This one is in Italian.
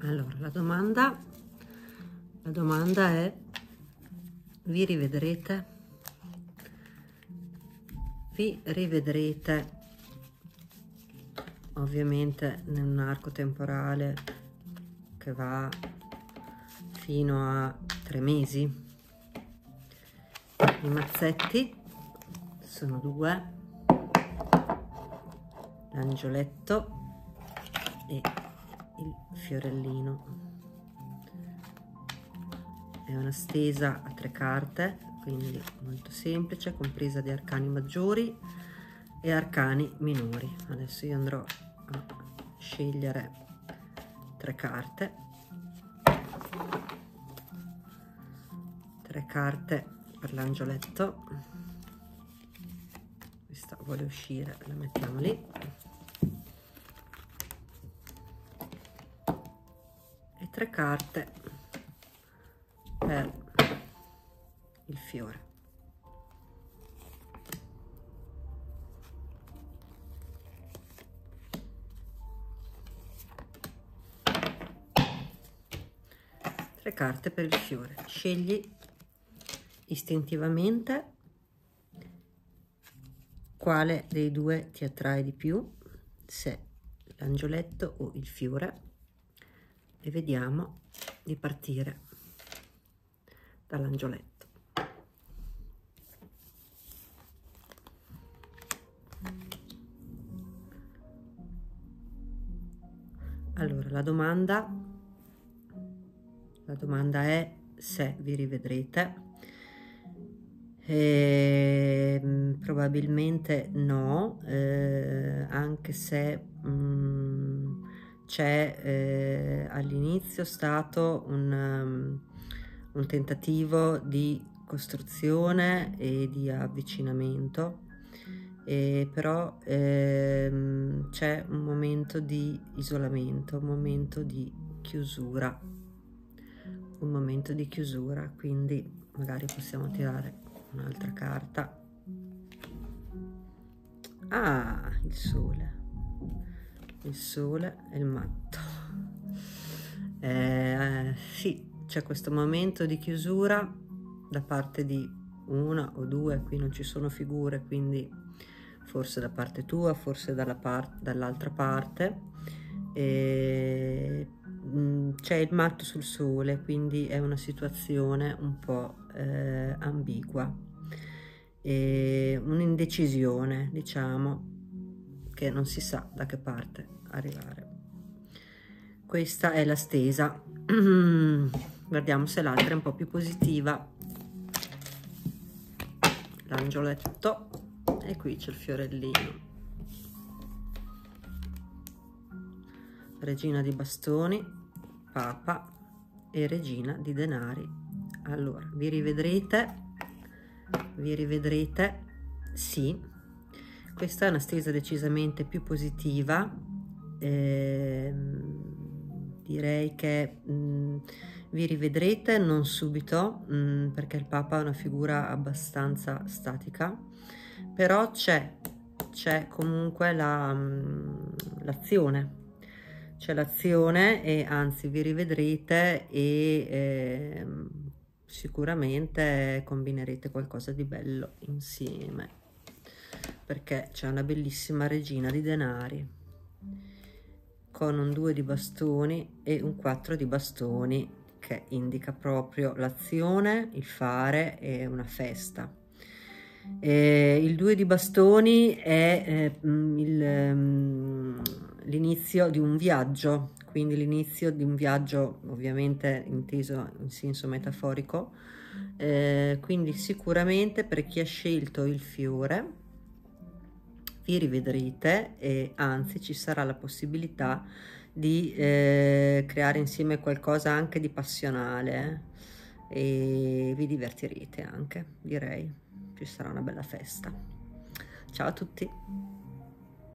Allora, la domanda, la domanda è, vi rivedrete? Vi rivedrete ovviamente in un arco temporale che va fino a tre mesi. I mazzetti sono due, l'angioletto e il fiorellino. È una stesa a tre carte, quindi molto semplice, compresa di arcani maggiori e arcani minori. Adesso io andrò a scegliere tre carte. Tre carte per l'angioletto. Questa vuole uscire, la mettiamo lì. Tre carte per il fiore. Tre carte per il fiore. Scegli istintivamente quale dei due ti attrae di più se l'angioletto o il fiore e vediamo di partire dall'angioletto. Allora, la domanda, la domanda è se vi rivedrete. Eh, probabilmente no, eh, anche se mh, mm, c'è eh, all'inizio stato un, um, un, tentativo di costruzione e di avvicinamento e però ehm, c'è un momento di isolamento, un momento di chiusura, un momento di chiusura, quindi magari possiamo tirare un'altra carta. Ah, il sole il sole e il matto. Eh, sì c'è questo momento di chiusura da parte di una o due qui non ci sono figure quindi forse da parte tua forse dalla part dall'altra parte. E, mm, c'è il matto sul sole quindi è una situazione un po' eh, ambigua. E un'indecisione diciamo che non si sa da che parte arrivare. Questa è la stesa. Guardiamo se l'altra è un po' più positiva. L'angioletto. E qui c'è il fiorellino. Regina di bastoni papa e regina di denari. Allora vi rivedrete? Vi rivedrete? Sì questa è una stesa decisamente più positiva eh, direi che mh, mm, vi rivedrete non subito mh, mm, perché il Papa è una figura abbastanza statica però c'è c'è comunque mm, l'azione la, c'è l'azione e anzi vi rivedrete e eh, sicuramente combinerete qualcosa di bello insieme perché c'è una bellissima regina di denari con un 2 di bastoni e un 4 di bastoni che indica proprio l'azione, il fare e una festa. E il 2 di bastoni è eh, mm, l'inizio di un viaggio, quindi l'inizio di un viaggio ovviamente inteso in senso metaforico, eh, quindi sicuramente per chi ha scelto il fiore vi rivedrete e anzi ci sarà la possibilità di eh, creare insieme qualcosa anche di passionale e vi divertirete anche direi. Ci sarà una bella festa. Ciao a tutti